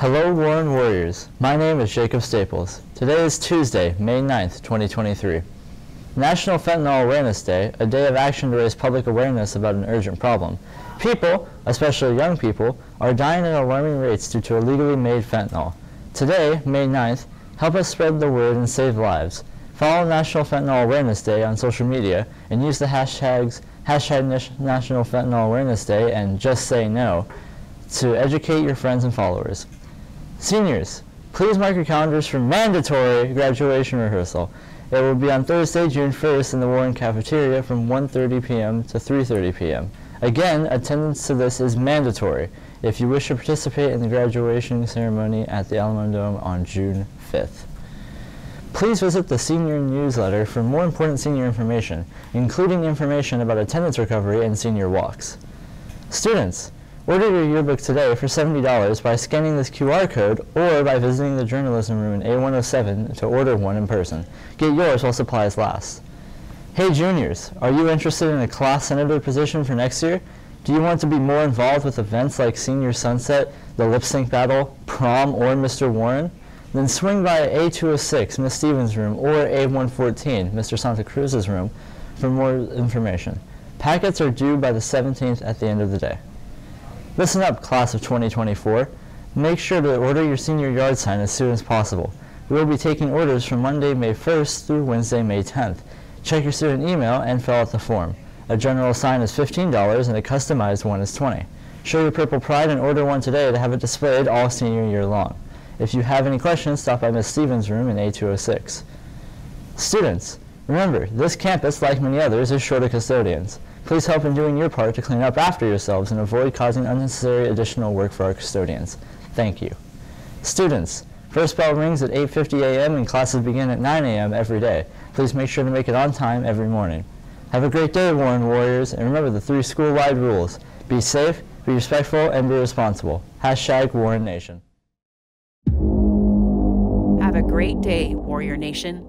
Hello, Warren Warriors. My name is Jacob Staples. Today is Tuesday, May 9th, 2023. National Fentanyl Awareness Day, a day of action to raise public awareness about an urgent problem. People, especially young people, are dying at alarming rates due to illegally made fentanyl. Today, May 9th, help us spread the word and save lives. Follow National Fentanyl Awareness Day on social media and use the hashtags hashtag National Fentanyl Awareness Day and Just Say No to educate your friends and followers. Seniors, please mark your calendars for mandatory graduation rehearsal. It will be on Thursday, June 1st in the Warren Cafeteria from 1.30 p.m. to 3.30 p.m. Again, attendance to this is mandatory if you wish to participate in the graduation ceremony at the Alamodome on June 5th. Please visit the senior newsletter for more important senior information, including information about attendance recovery and senior walks. Students, order your yearbook today for $70 by scanning this QR code or by visiting the journalism room in A107 to order one in person. Get yours while supplies last. Hey juniors, are you interested in a class senator position for next year? Do you want to be more involved with events like Senior Sunset, the Lip Sync Battle, Prom, or Mr. Warren? Then swing by A206, Miss Stevens' room, or A114, Mr. Santa Cruz's room, for more information. Packets are due by the 17th at the end of the day. Listen up, class of 2024. Make sure to order your senior yard sign as soon as possible. We will be taking orders from Monday, May 1st through Wednesday, May 10th. Check your student email and fill out the form. A general sign is $15 and a customized one is 20. Show your purple pride and order one today to have it displayed all senior year long. If you have any questions, stop by Ms. Stevens' room in A206. Students, remember, this campus, like many others, is short of custodians. Please help in doing your part to clean up after yourselves and avoid causing unnecessary additional work for our custodians. Thank you. Students, first bell rings at 8.50 a.m. and classes begin at 9 a.m. every day. Please make sure to make it on time every morning. Have a great day, Warren Warriors, and remember the three school-wide rules. Be safe, be respectful, and be responsible. Hashtag Warren Nation. Have a great day, Warrior Nation.